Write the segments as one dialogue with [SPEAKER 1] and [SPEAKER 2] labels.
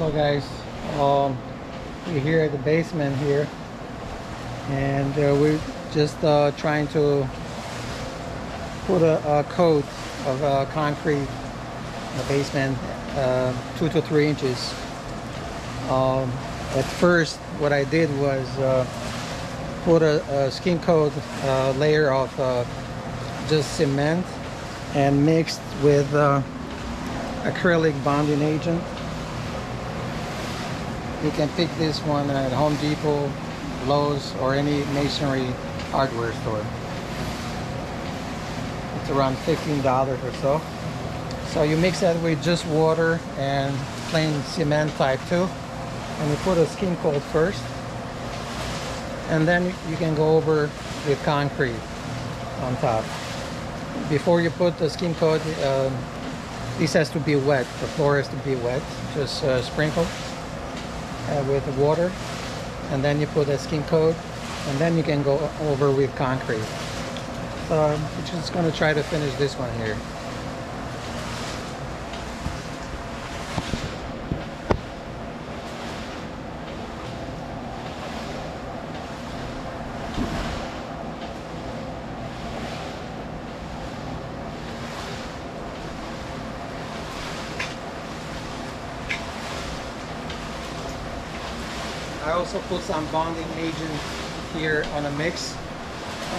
[SPEAKER 1] Hello guys, um, we're here at the basement here and uh, we're just uh, trying to put a, a coat of uh, concrete in the basement, uh, two to three inches. Um, at first what I did was uh, put a, a skin coat uh, layer of just cement and mixed with acrylic bonding agent you can pick this one at Home Depot, Lowe's, or any masonry hardware store. It's around $15 or so. So you mix that with just water and plain cement type 2. And you put a skin coat first. And then you can go over with concrete on top. Before you put the skin coat, um, this has to be wet. The floor has to be wet. Just uh, sprinkle uh, with water and then you put a skin coat and then you can go over with concrete. So I'm just going to try to finish this one here. Also put some bonding agent here on a mix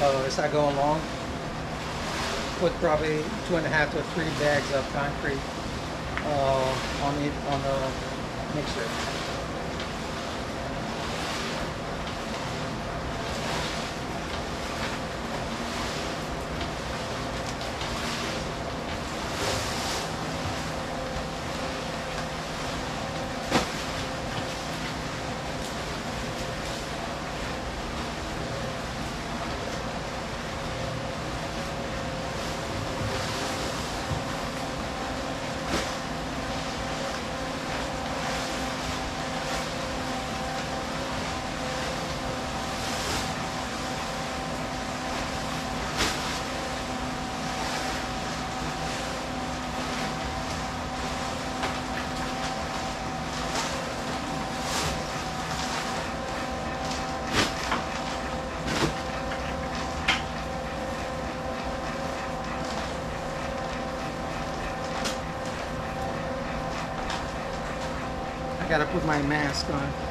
[SPEAKER 1] uh, as I go along. Put probably two and a half to three bags of concrete uh, on it on the mixer. Gotta put my mask on.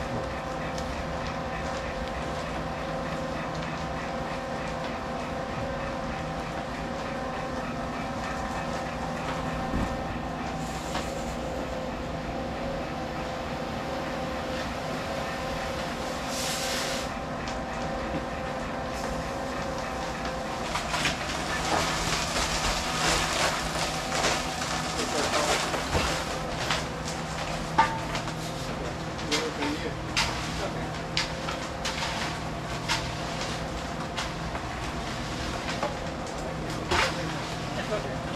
[SPEAKER 1] pleasure.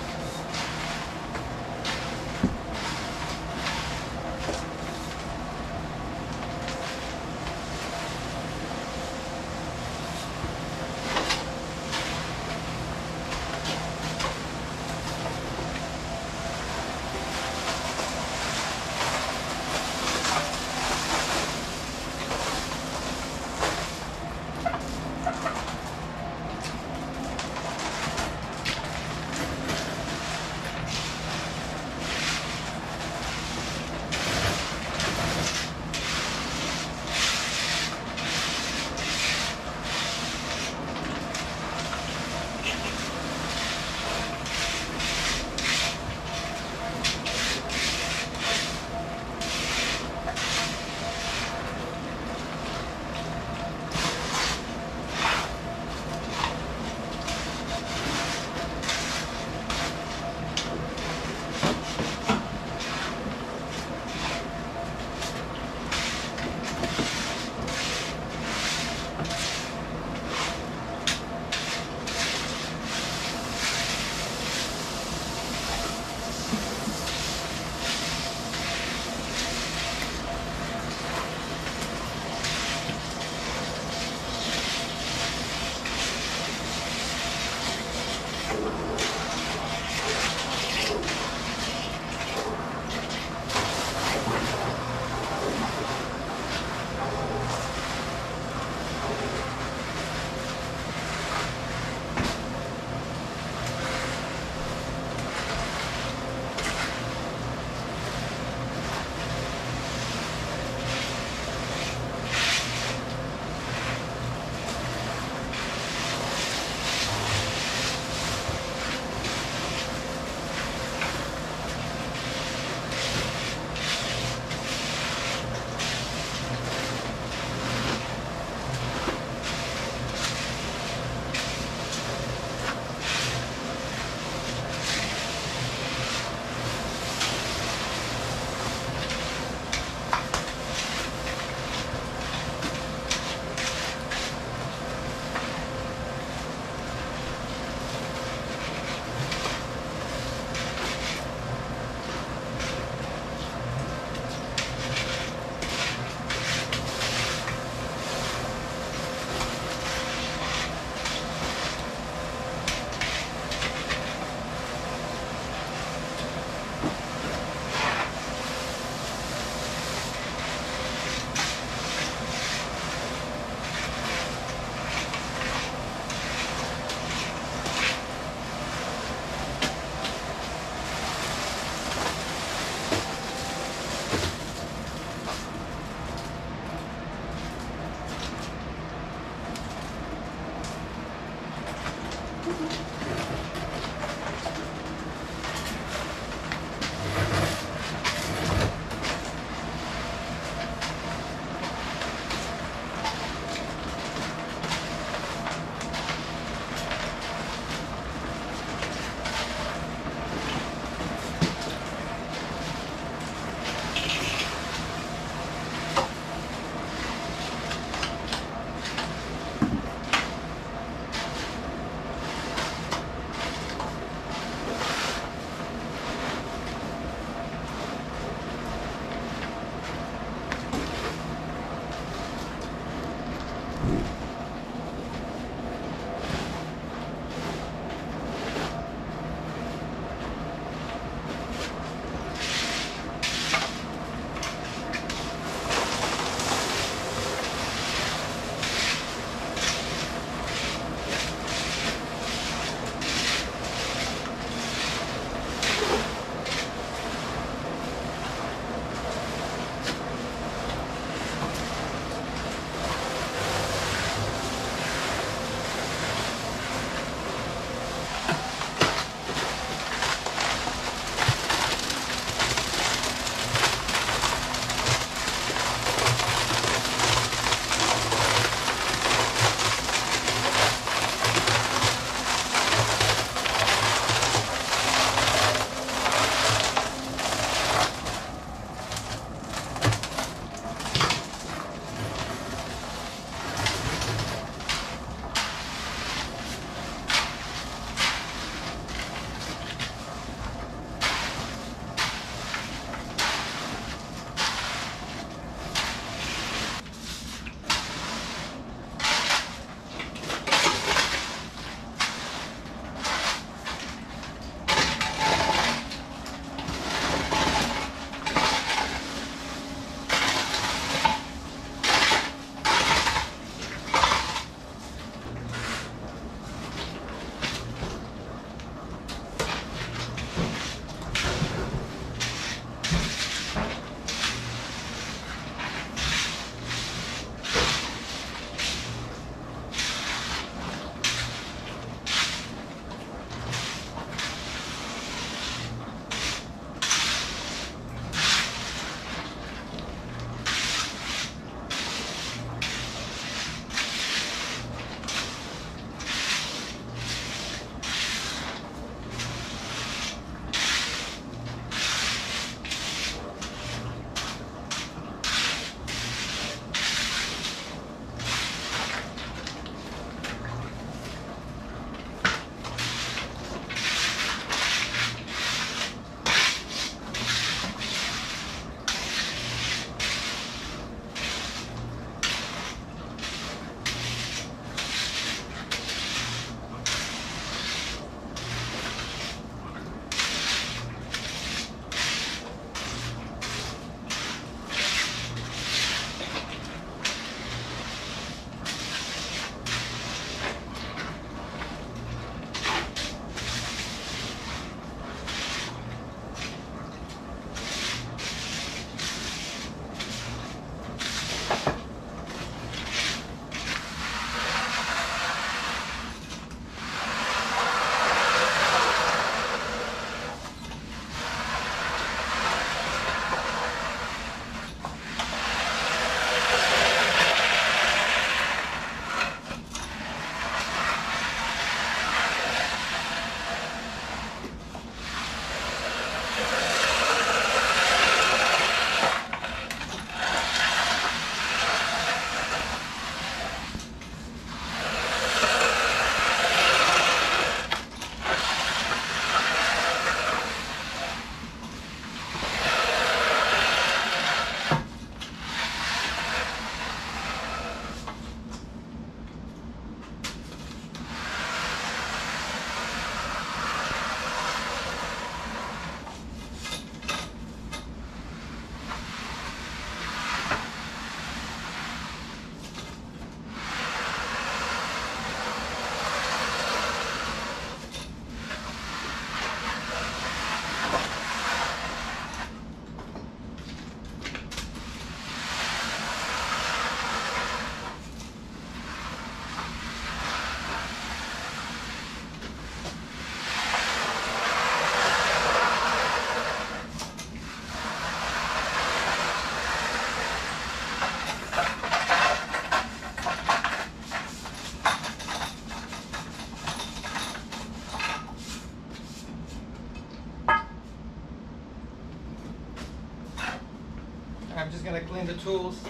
[SPEAKER 1] Just gonna clean the tools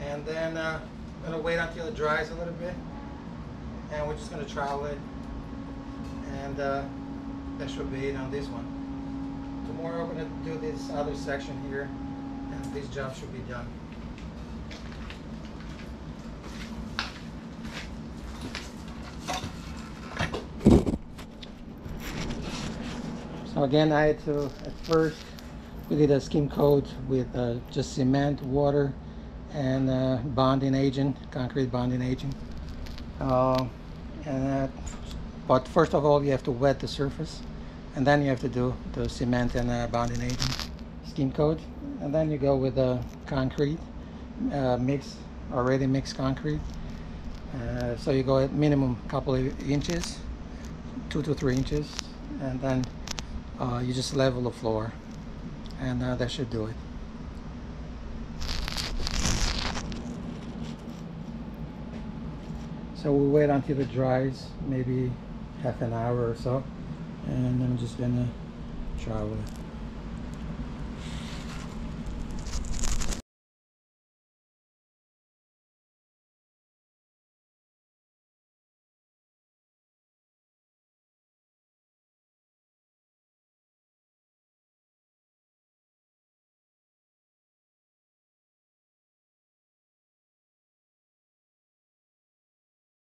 [SPEAKER 1] and then uh, I'm gonna wait until it dries a little bit and we're just gonna trowel it and uh, that should be it on this one. Tomorrow I'm gonna do this other section here and this job should be done. So again, I had to, at first, we did a skim coat with uh, just cement, water, and uh, bonding agent, concrete bonding agent. Uh, and but first of all, you have to wet the surface, and then you have to do the cement and uh, bonding agent, skim coat, and then you go with the concrete, uh, mix, already mixed concrete. Uh, so you go at minimum a couple of inches, two to three inches, and then uh, you just level the floor and uh, that should do it. So we'll wait until it dries maybe half an hour or so. And then I'm just gonna trowel it